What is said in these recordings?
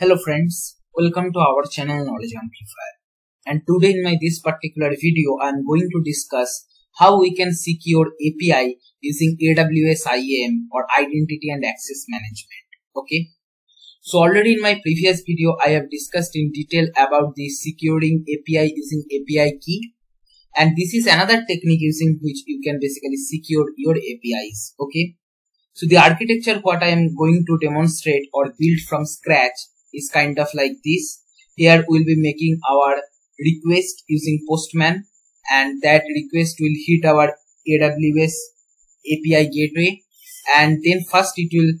Hello friends, welcome to our channel Knowledge Amplifier. And today in my this particular video, I am going to discuss how we can secure API using AWS IAM or Identity and Access Management. Okay. So already in my previous video, I have discussed in detail about the securing API using API key. And this is another technique using which you can basically secure your APIs. Okay. So the architecture what I am going to demonstrate or build from scratch is kind of like this. Here we'll be making our request using Postman and that request will hit our AWS API gateway and then first it will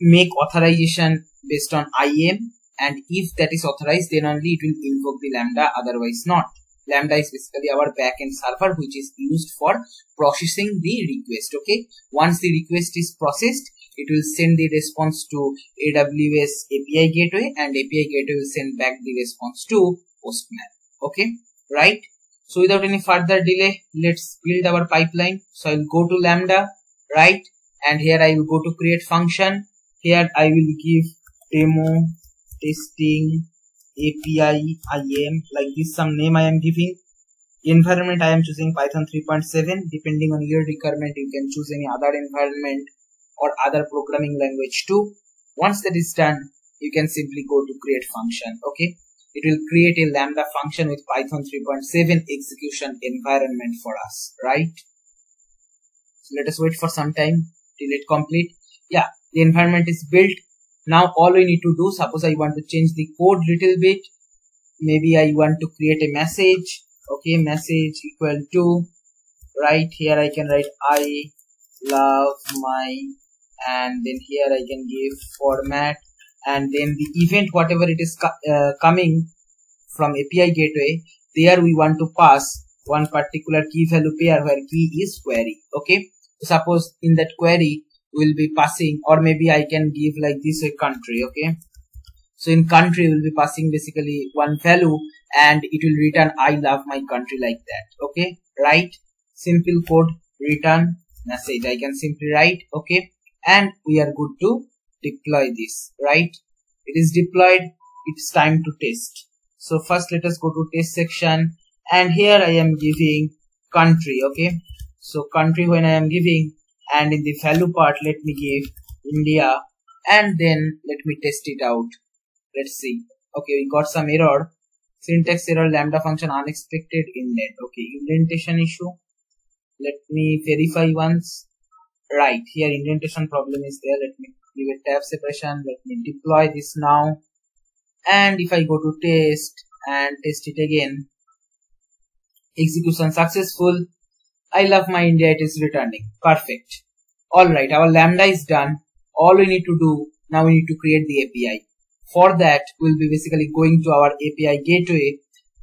make authorization based on IAM and if that is authorized then only it will invoke the Lambda otherwise not. Lambda is basically our backend server which is used for processing the request okay. Once the request is processed it will send the response to AWS API gateway and API gateway will send back the response to Postman. Okay, right? So without any further delay, let's build our pipeline. So I'll go to Lambda, right? And here I will go to create function. Here I will give demo testing API IAM like this some name I am giving. Environment I am choosing Python 3.7 depending on your requirement you can choose any other environment or other programming language too. Once that is done, you can simply go to create function. Okay. It will create a lambda function with Python 3.7 execution environment for us, right? So let us wait for some time till it complete. Yeah, the environment is built. Now all we need to do, suppose I want to change the code little bit. Maybe I want to create a message. Okay, message equal to, right here I can write I love my and then here I can give format and then the event whatever it is uh, coming from API gateway there we want to pass one particular key value pair where key is query okay? Suppose in that query we'll be passing or maybe I can give like this a country okay? So in country we'll be passing basically one value and it will return I love my country like that okay? Right simple code return message. I can simply write okay and we are good to deploy this right? It is deployed it's time to test. So first let us go to test section. And here I am giving country okay? So country when I am giving and in the value part let me give India and then let me test it out. Let's see. Okay we got some error. Syntax error lambda function unexpected indent okay indentation issue. Let me verify once right here indentation problem is there. Let me give a tab separation. Let me deploy this now. And if i go to test and test it again. Execution successful. I love my india it is returning. Perfect. All right our lambda is done. All we need to do now we need to create the api for that we'll be basically going to our api gateway.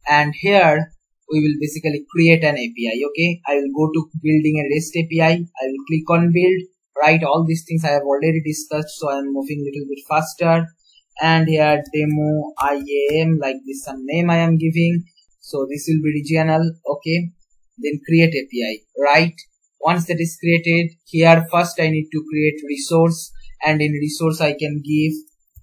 And here we will basically create an API. Okay, I will go to building a REST API. I will click on build. Right, all these things I have already discussed, so I am moving a little bit faster. And here demo IAM like this some name I am giving. So this will be regional. Okay, then create API. Right, once that is created, here first I need to create resource, and in resource I can give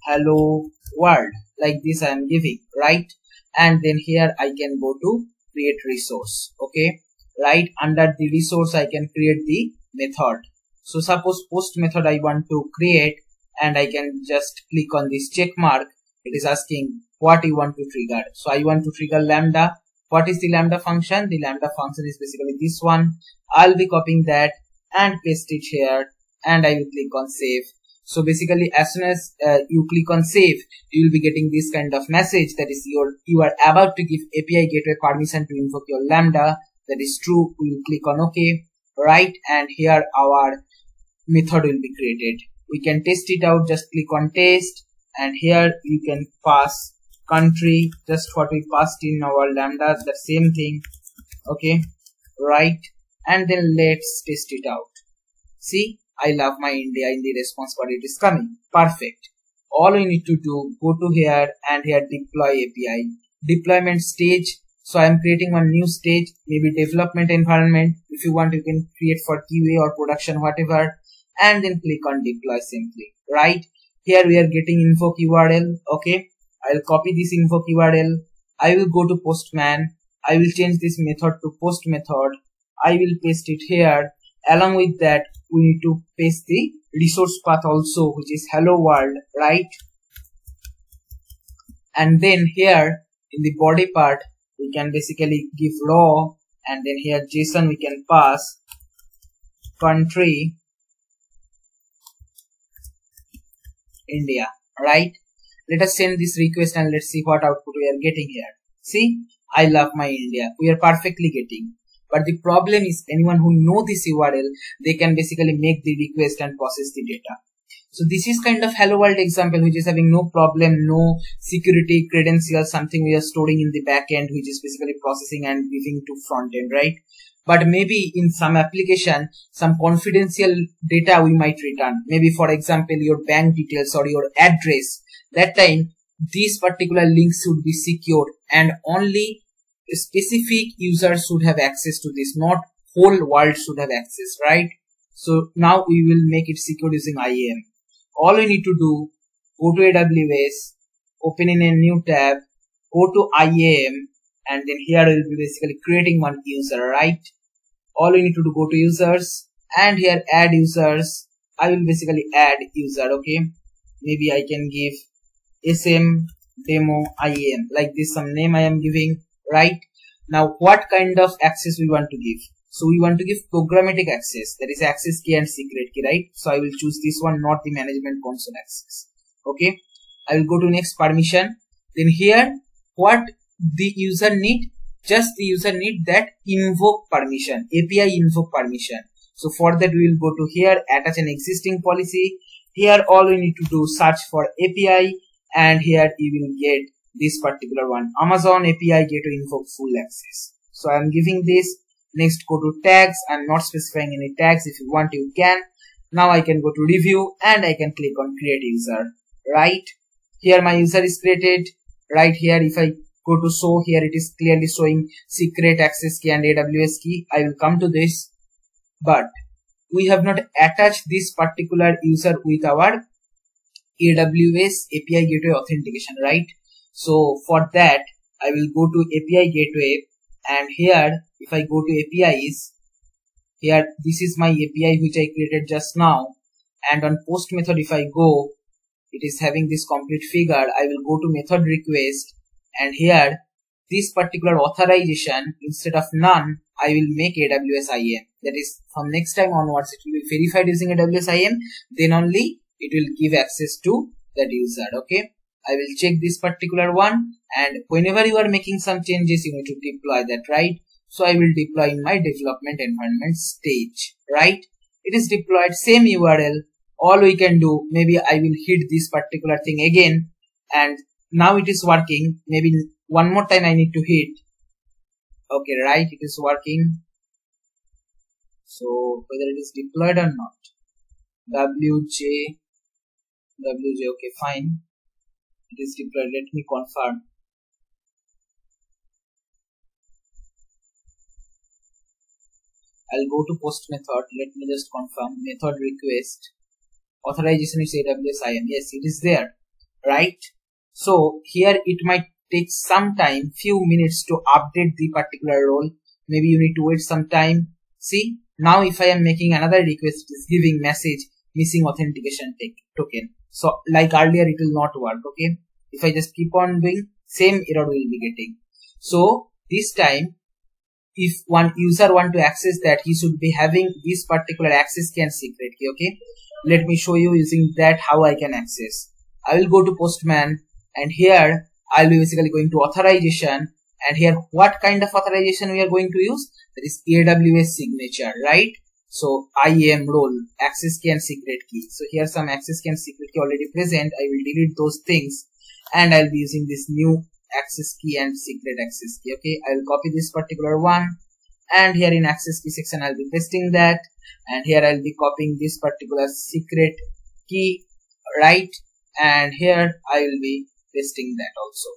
hello world like this I am giving. Right, and then here I can go to create resource okay? Right under the resource i can create the method. So suppose post method i want to create and i can just click on this check mark. It is asking what you want to trigger. So i want to trigger lambda. What is the lambda function? The lambda function is basically this one. I'll be copying that and paste it here and i will click on save so basically as soon as uh, you click on save, you will be getting this kind of message that is your, you are about to give API gateway permission to invoke your Lambda. That is true. We will click on OK, right? And here our method will be created. We can test it out. Just click on test and here you can pass country just what we passed in our Lambda, the same thing. Okay, right? And then let's test it out. See, I love my India in the response but it is coming. Perfect. All we need to do, go to here and here deploy API. Deployment stage. So I am creating one new stage, maybe development environment. If you want, you can create for QA or production, whatever. And then click on deploy simply, right? Here we are getting invoke URL. Okay. I'll copy this invoke URL. I will go to postman. I will change this method to post method. I will paste it here. Along with that, we need to paste the resource path also, which is hello world, right? And then here in the body part, we can basically give raw and then here JSON we can pass country India, right? Let us send this request and let's see what output we are getting here. See, I love my India. We are perfectly getting. But the problem is anyone who know this URL, they can basically make the request and process the data. So this is kind of hello world example which is having no problem, no security credentials, something we are storing in the backend which is basically processing and giving to front end, right? But maybe in some application, some confidential data we might return. Maybe for example, your bank details or your address. That time, these particular links should be secured and only specific users should have access to this, not whole world should have access, right? So now we will make it secure using IAM. All we need to do, go to AWS, open in a new tab, go to IAM, and then here we'll be basically creating one user, right? All we need to do, go to users, and here add users. I will basically add user, okay? Maybe I can give SM demo IAM, like this some name I am giving right? Now, what kind of access we want to give? So we want to give programmatic access, that is access key and secret key, right? So I will choose this one, not the management console access. Okay. I will go to next permission. Then here, what the user need? Just the user need that invoke permission, API invoke permission. So for that, we will go to here, attach an existing policy. Here, all we need to do search for API and here you will get this particular one. Amazon api gateway invoke full access. So i'm giving this next go to tags. I'm not specifying any tags. If you want you can. Now i can go to review and i can click on create user. Right here my user is created. Right here if i go to show here it is clearly showing secret access key and aws key. I will come to this. But we have not attached this particular user with our aws api gateway authentication right so for that, I will go to API gateway and here, if I go to APIs, here, this is my API which I created just now. And on post method, if I go, it is having this complete figure. I will go to method request and here, this particular authorization, instead of none, I will make AWS IAM. That is, from next time onwards, it will be verified using AWS IAM. Then only it will give access to that user. Okay. I will check this particular one and whenever you are making some changes you need to deploy that right? So I will deploy in my development environment stage right? It is deployed same URL all we can do maybe I will hit this particular thing again and now it is working. Maybe one more time I need to hit. Okay right it is working. So whether it is deployed or not. Wj wj okay fine it is deployed let me confirm. I'll go to post method. Let me just confirm. Method request. Authorization is AWS IAM yes it is there. Right? So here it might take some time few minutes to update the particular role. Maybe you need to wait some time. See now if I am making another request it is giving message missing authentication token. So like earlier it will not work okay if i just keep on doing same error will be getting. So this time if one user want to access that he should be having this particular access key and secret key okay? Let me show you using that how i can access. I will go to postman and here i'll be basically going to authorization and here what kind of authorization we are going to use? That is aws signature right? So IAM role, access key and secret key. So here some access key and secret key already present. I will delete those things and I'll be using this new access key and secret access key. Okay, I'll copy this particular one and here in access key section I'll be pasting that and here I'll be copying this particular secret key right and here I will be pasting that also.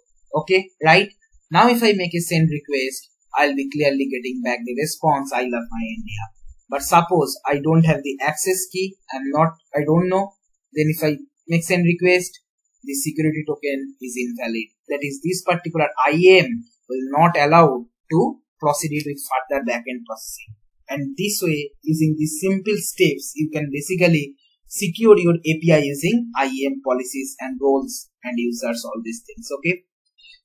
Okay, right? Now if I make a send request, I'll be clearly getting back the response I love my India but suppose I don't have the access key I'm not I don't know then if I make send request the security token is invalid. That is, this particular IAM will not allow to proceed with further backend processing. And this way, using these simple steps, you can basically secure your API using IAM policies and roles and users, all these things. Okay.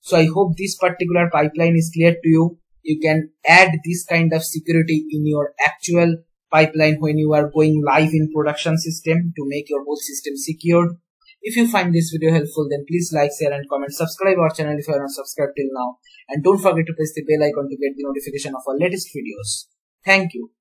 So I hope this particular pipeline is clear to you. You can add this kind of security in your actual pipeline when you are going live in production system to make your whole system secured. If you find this video helpful, then please like, share and comment. Subscribe our channel if you are not subscribed till now. And don't forget to press the bell icon to get the notification of our latest videos. Thank you.